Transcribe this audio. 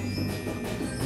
なるほど。